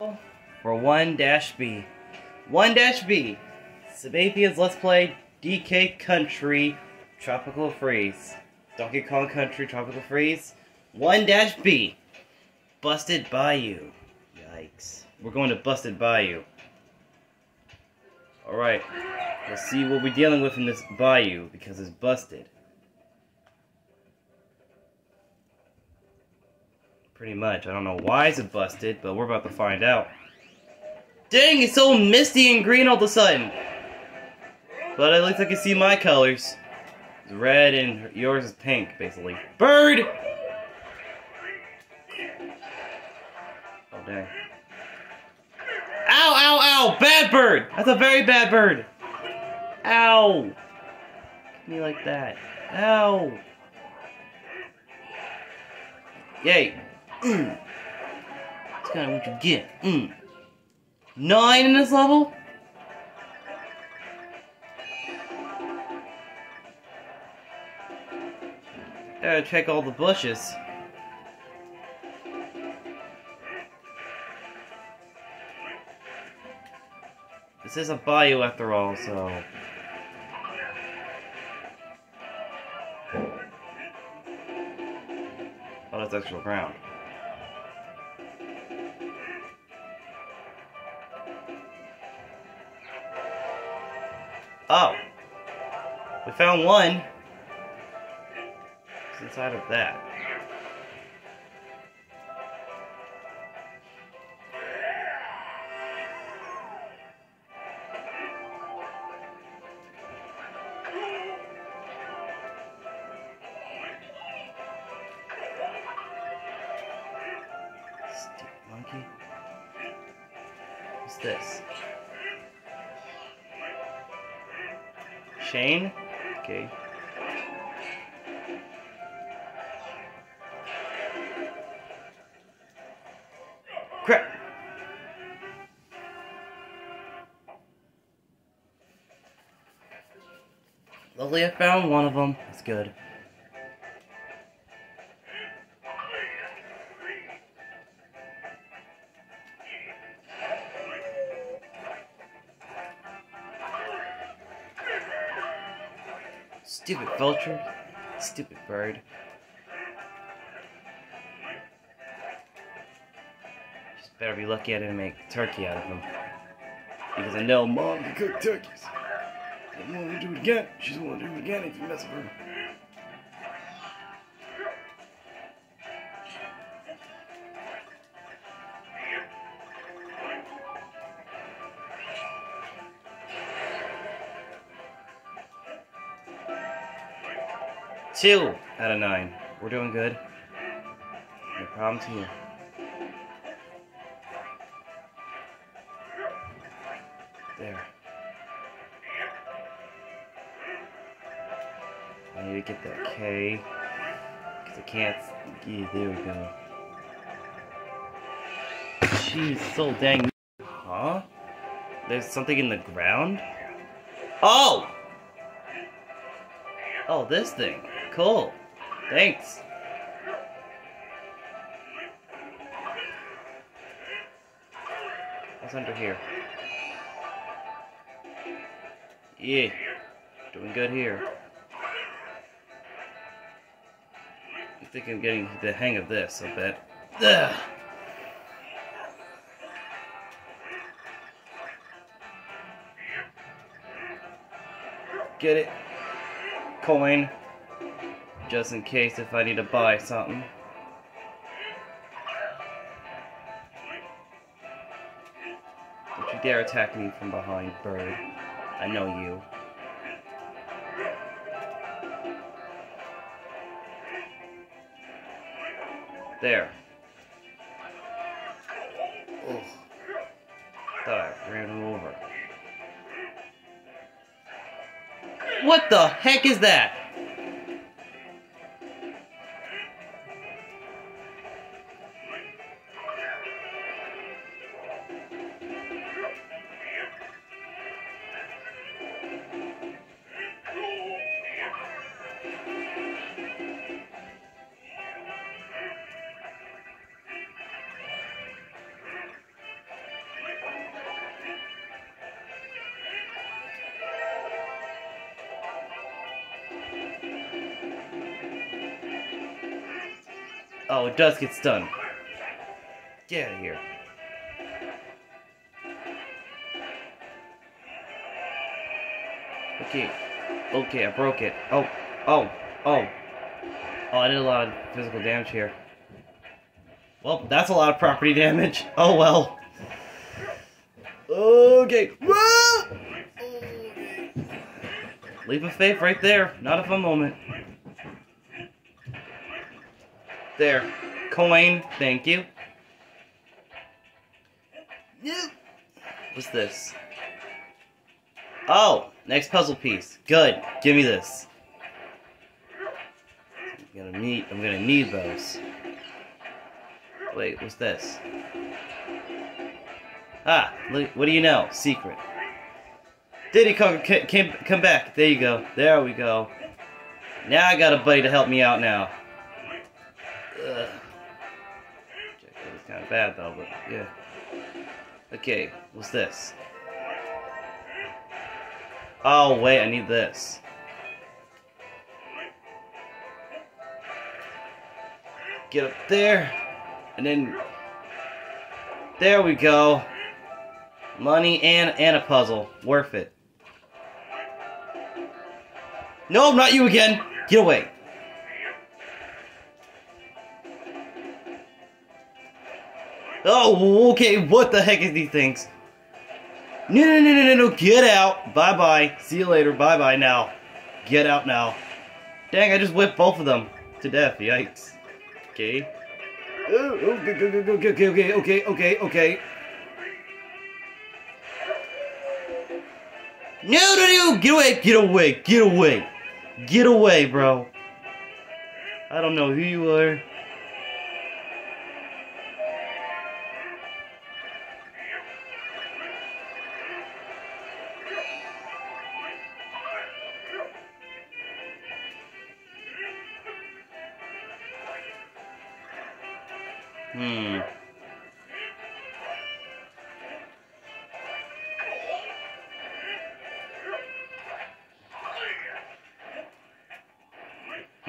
for 1-B. 1-B. Sabathian's Let's Play DK Country Tropical Freeze. Donkey Kong Country Tropical Freeze. 1-B. Busted Bayou. Yikes. We're going to Busted Bayou. Alright. Let's see what we're dealing with in this bayou because it's busted. Pretty much. I don't know why it's busted, but we're about to find out. Dang, it's so misty and green all of a sudden. But at least I can see my colors. It's red and yours is pink, basically. Bird! Oh, dang. Ow, ow, ow! Bad bird! That's a very bad bird! Ow! Me like that. Ow! Yay! Mm. That's kind of what you get. Mm. Nine in this level? Gotta check all the bushes. This is a bayou after all, so... Oh, that's actual ground. Oh. We found one. What's inside of that? Monkey. What's this? Shane? Okay. Crap! Luckily I found one of them. That's good. Stupid vulture. Stupid bird. Just better be lucky I didn't make turkey out of him. Because I know mom can cook turkeys. Mom will do it again. She's gonna do it again if you mess with her. Two out of nine. We're doing good. No problem to you. There. I need to get that K. Because I can't. Yeah, there we go. Jeez, so dang. Huh? There's something in the ground? Oh! Oh, this thing. Cool. Thanks. What's under here? Yeah. Doing good here. I think I'm getting the hang of this a bit. Ugh. Get it? Coin just in case if I need to buy something. Don't you dare attack me from behind, bird. I know you. There. Oh. Thought I ran him over. What the heck is that? Oh, it does get stunned. Get out of here. Okay. Okay, I broke it. Oh, oh, oh. Oh, I did a lot of physical damage here. Well, that's a lot of property damage. Oh well. Okay. Whoa! Leap of faith right there. Not a fun moment. There. Coin. Thank you. What's this? Oh, next puzzle piece. Good. Give me this. I'm gonna need. I'm gonna need those. Wait, what's this? Ah, look, what do you know? Secret. Diddy Kong came, come back. There you go. There we go. Now I got a buddy to help me out now. Bad though, but yeah. Okay, what's this? Oh, wait, I need this. Get up there. And then... There we go. Money and, and a puzzle. Worth it. No, not you again! Get away! Oh, okay, what the heck is these things? No, no, no, no, no, no, get out! Bye-bye. See you later. Bye-bye now. Get out now. Dang, I just whipped both of them to death. Yikes. Okay. Oh, okay, okay, okay, okay, okay, okay, okay. No, no, no! Get away! Get away! Get away! Get away, bro! I don't know who you are.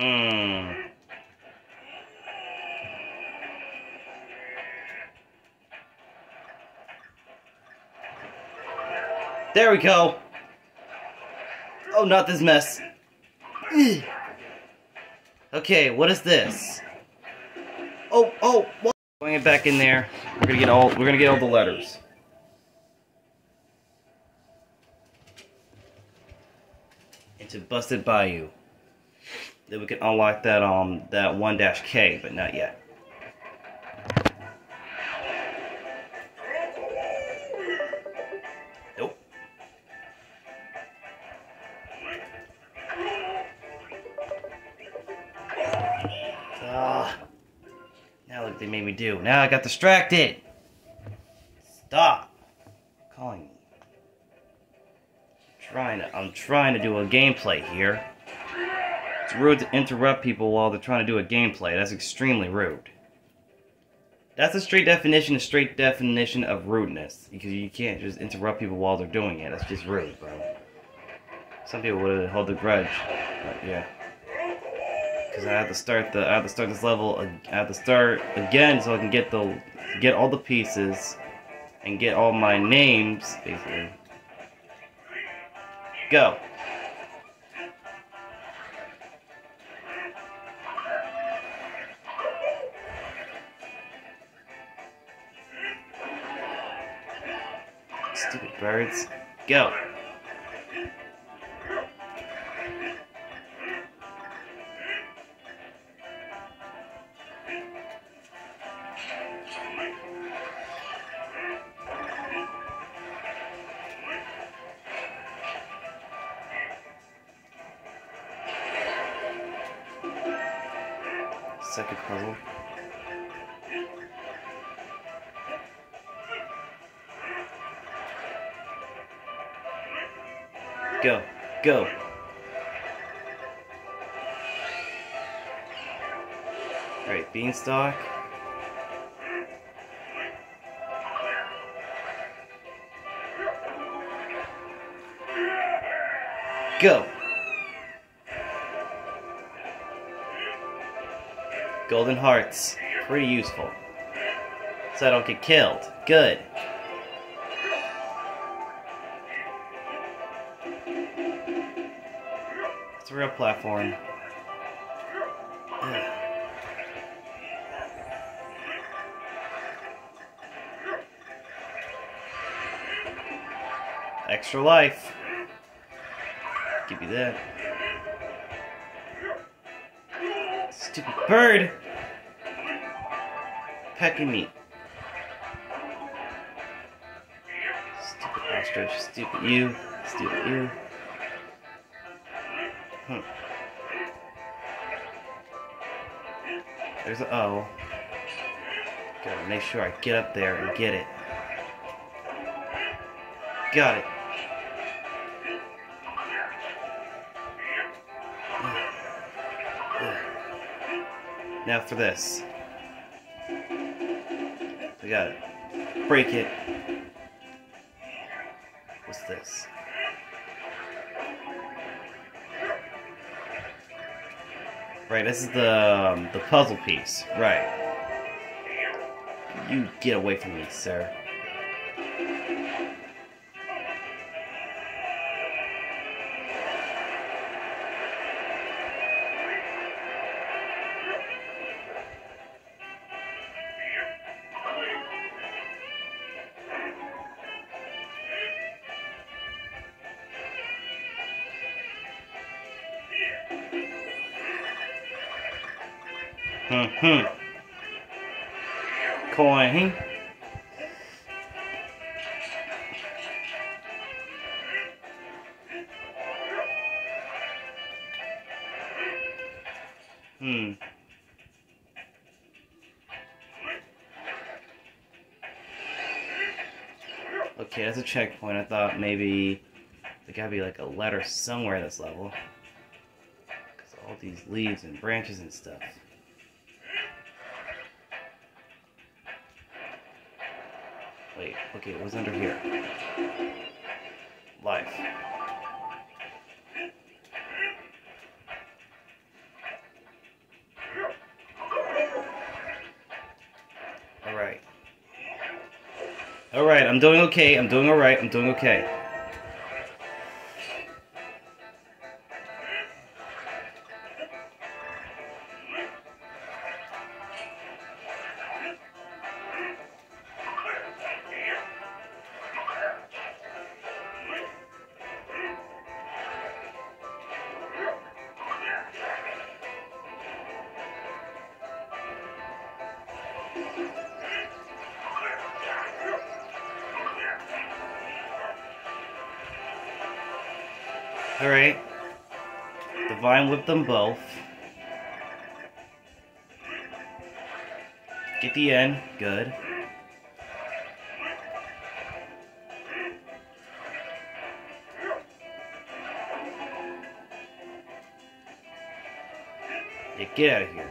Hmm. There we go. Oh, not this mess. okay, what is this? Oh, oh, what? Going it back in there. We're gonna get all. We're gonna get all the letters. Into Busted Bayou. Then we can unlock that um that one dash K, but not yet. Nope. Ah. Now look they made me do. Now I got distracted. Stop calling me. I'm trying to I'm trying to do a gameplay here. It's rude to interrupt people while they're trying to do a gameplay. That's extremely rude. That's a straight definition, a straight definition of rudeness. Because you can't just interrupt people while they're doing it. That's just rude, bro. Some people would hold a grudge. But yeah. Because I have to start the I have to start this level I have to start again so I can get the get all the pieces and get all my names basically. Go. Birds. Go. Second puzzle. Go, go. Alright, beanstalk. Go. Golden Hearts. pretty useful. So I don't get killed. Good. Platform. Extra life. Give you that. Stupid bird! Pecking me. Stupid ostrich. Stupid you. Stupid you. Hmm. There's a O. Gotta make sure I get up there and get it. Got it. Now for this. We got it. Break it. What's this? Right, this is the um, the puzzle piece. Right. You get away from me, sir. Hmm. Coin. Hmm. Okay, that's a checkpoint. I thought maybe there gotta be like a letter somewhere in this level. Because all these leaves and branches and stuff. Okay, it was under here. Life. Alright. Alright, I'm doing okay, I'm doing alright, I'm doing okay. Alright. Divine whip them both. Get the end. Good. Get out of here.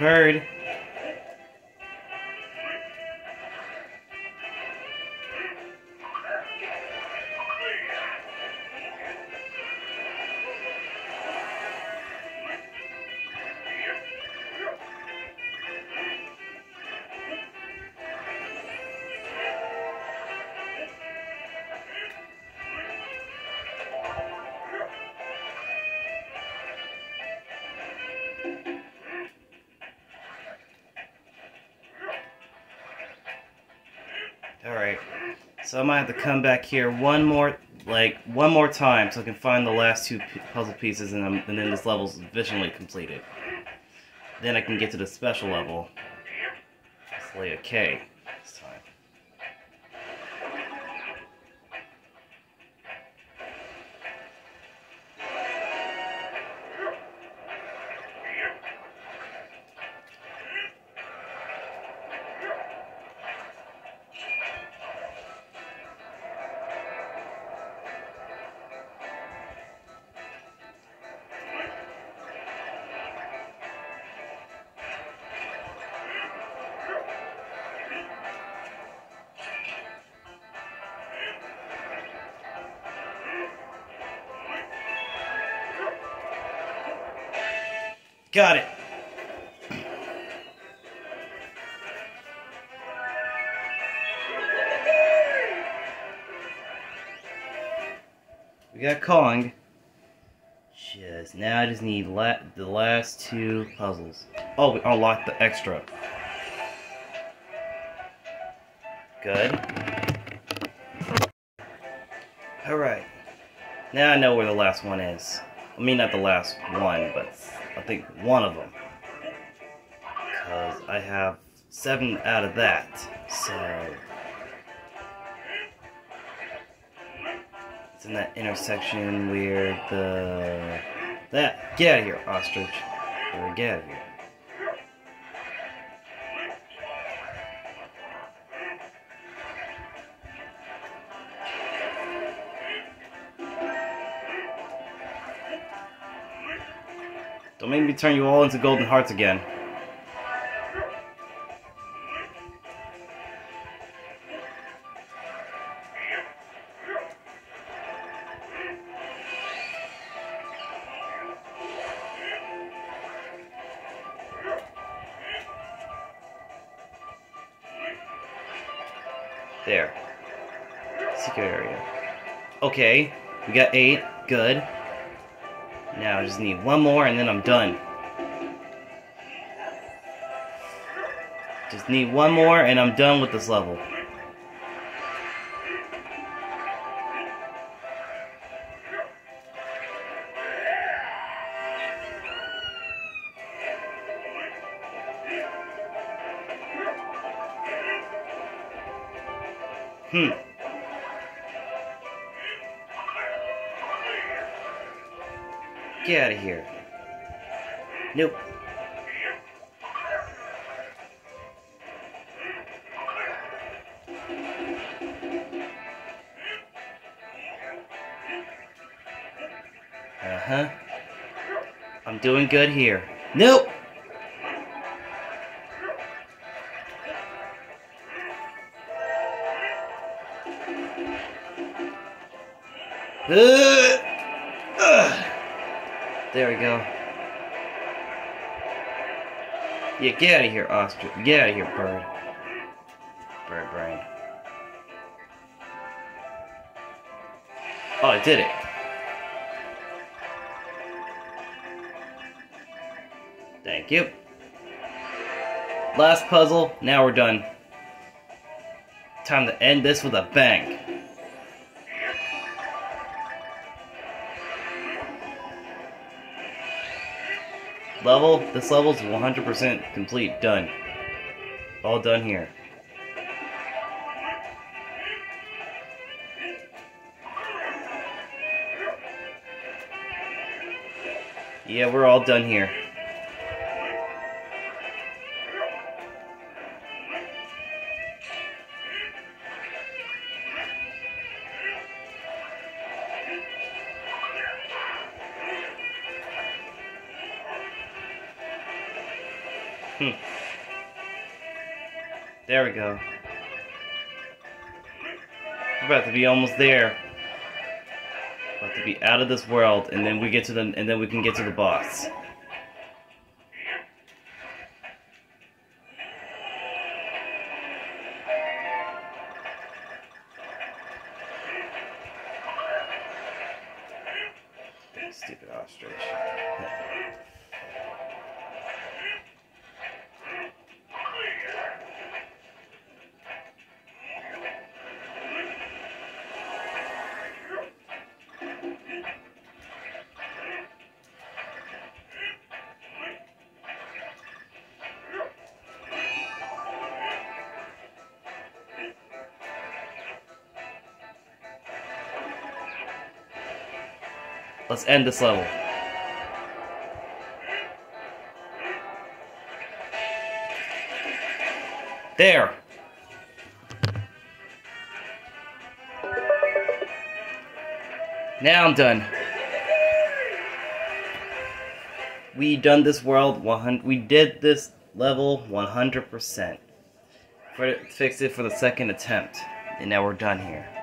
Mm, So I might have to come back here one more, like, one more time so I can find the last two puzzle pieces and, then and then this level's efficiently completed. Then I can get to the special level. Let's a K Got it. We got Kong. Just now I just need la the last two puzzles. Oh, we unlocked the extra. Good. Alright. Now I know where the last one is. I mean, not the last one, but I think one of them. Because I have seven out of that. So... It's in that intersection where the... That! Get out of here, ostrich. Or get out of here. Make me turn you all into golden hearts again. There. Secret area. Okay, we got eight. Good. Now I just need one more and then I'm done. Just need one more and I'm done with this level. Hmm. Get out of here. Nope. Uh-huh. I'm doing good here. Nope! Uh. There we go. Yeah, get out of here, ostrich. Get out of here, bird. Bird brain. Oh, I did it. Thank you. Last puzzle, now we're done. Time to end this with a bang. Level, this level's 100% complete, done. All done here. Yeah, we're all done here. We go. We're about to be almost there. About to be out of this world, and then we get to the, and then we can get to the boss. Let's end this level. There. Now I'm done. We done this world 100 we did this level 100%. For fixed it for the second attempt. And now we're done here.